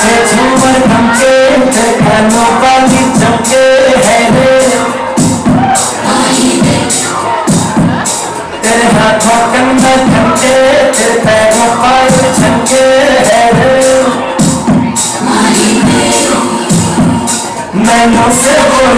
नाचे झूमर धमके धर्मों का भी धमके है रे। तेरे हाथों के अंदर धमके, तेरे पैरों का ये झमके है रे। मैनों से वो